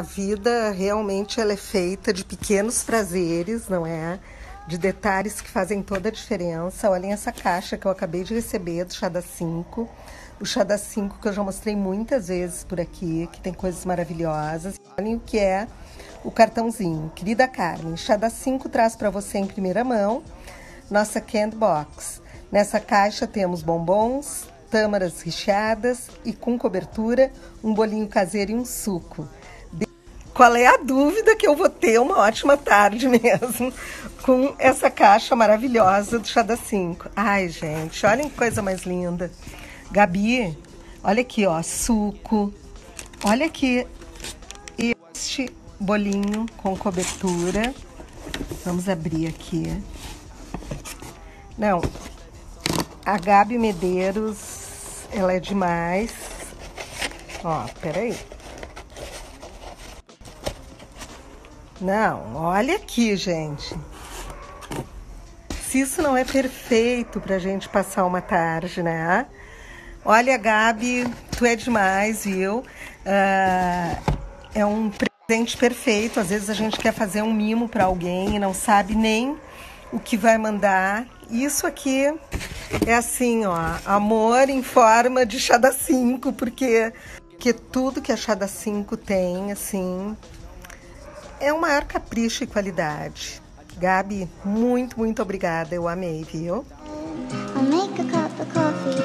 A vida realmente ela é feita de pequenos prazeres, não é? De detalhes que fazem toda a diferença. Olhem essa caixa que eu acabei de receber do Chá da 5. O Chá da 5 que eu já mostrei muitas vezes por aqui, que tem coisas maravilhosas. Olhem o que é o cartãozinho. Querida Carmen, Chá da 5 traz para você em primeira mão nossa Candy Box. Nessa caixa temos bombons, tâmaras recheadas e com cobertura, um bolinho caseiro e um suco. Qual é a dúvida que eu vou ter uma ótima tarde mesmo com essa caixa maravilhosa do Chá da 5. Ai, gente, olhem que coisa mais linda. Gabi, olha aqui, ó, suco. Olha aqui este bolinho com cobertura. Vamos abrir aqui. Não, a Gabi Medeiros, ela é demais. Ó, peraí. Não, olha aqui, gente. Se isso não é perfeito pra gente passar uma tarde, né? Olha, Gabi, tu é demais, viu? Uh, é um presente perfeito. Às vezes a gente quer fazer um mimo para alguém e não sabe nem o que vai mandar. Isso aqui é assim, ó, amor em forma de chá da 5, porque, porque tudo que a chá da 5 tem, assim, é um maior capricho e qualidade. Gabi, muito, muito obrigada. Eu amei, viu? I'll make a cup of coffee.